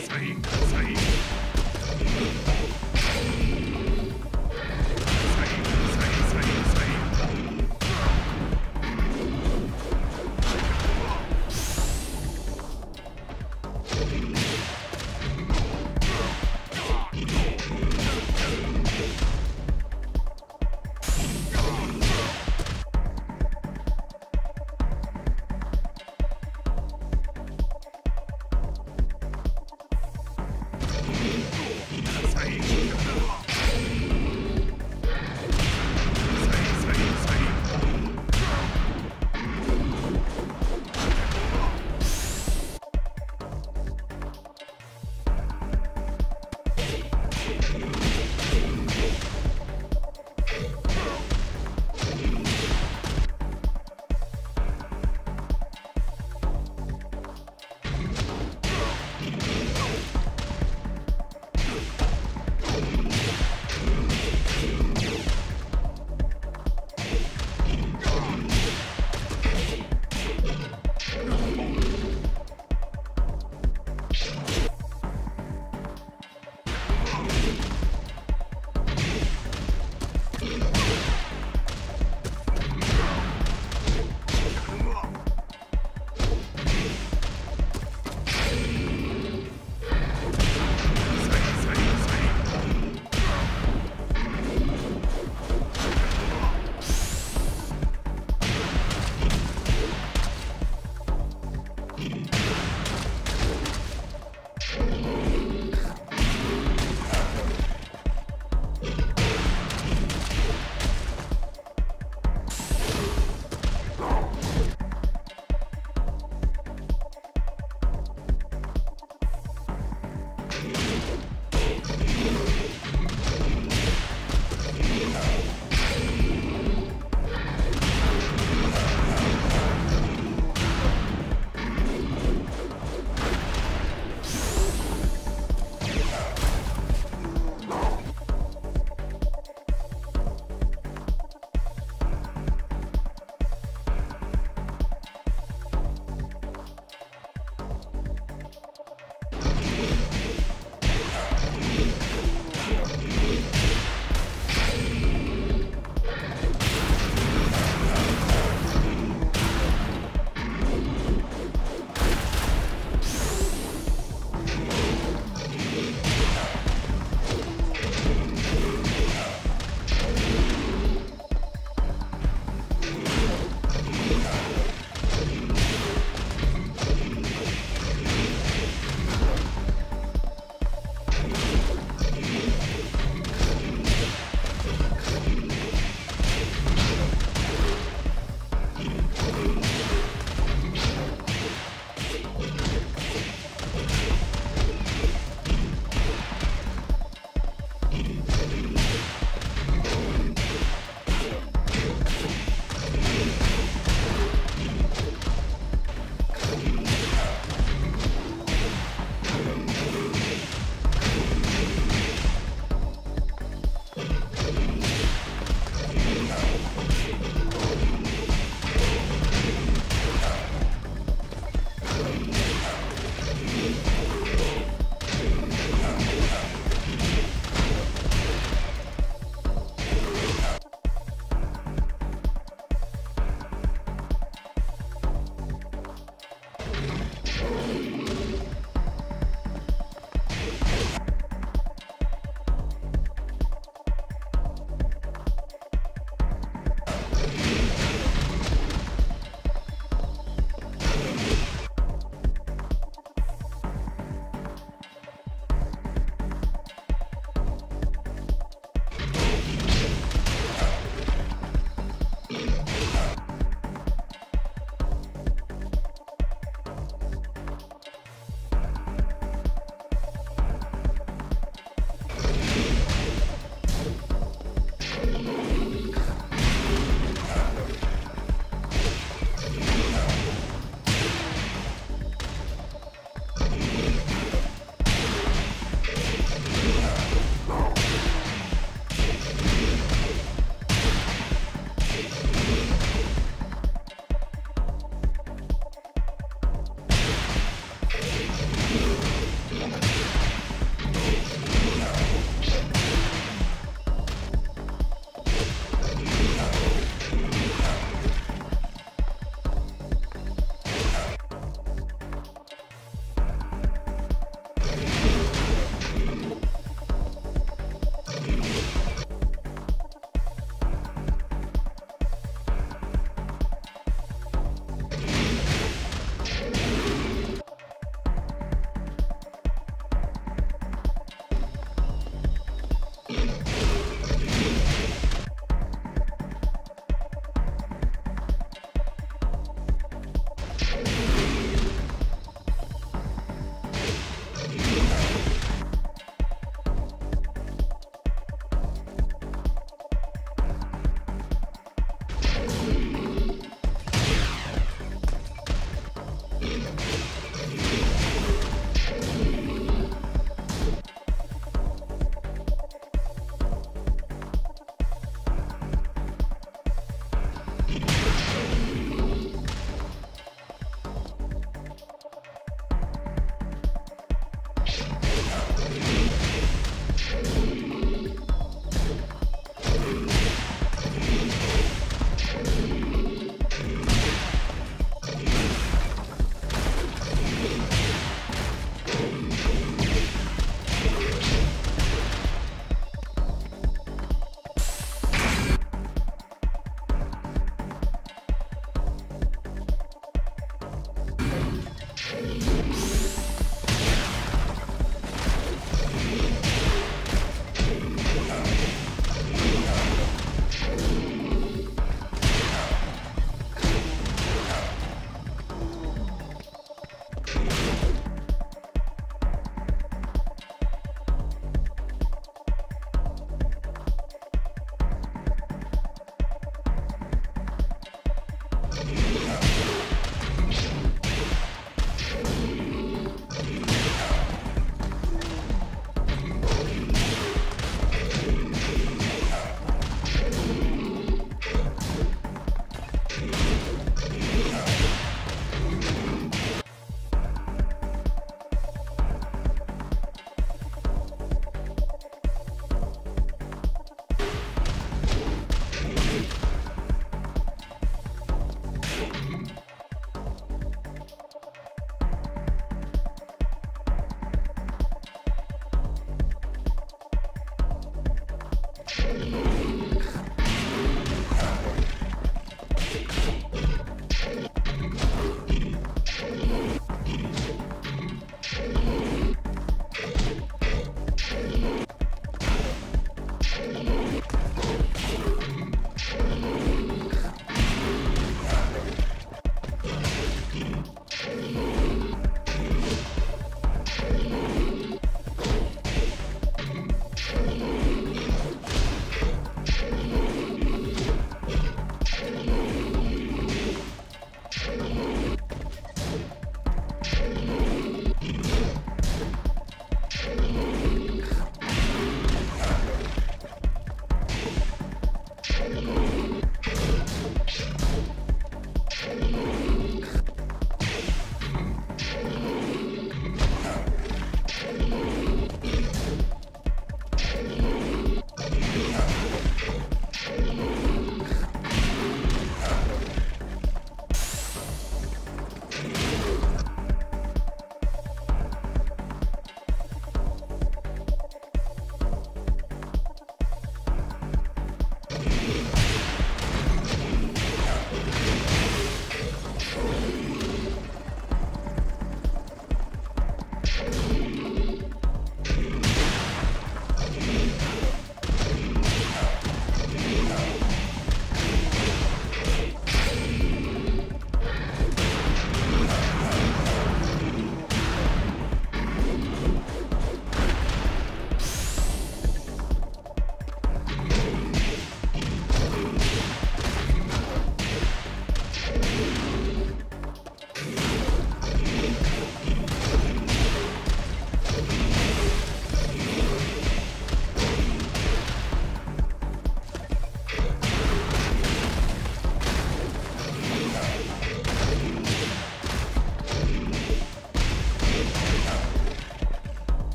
サイサイ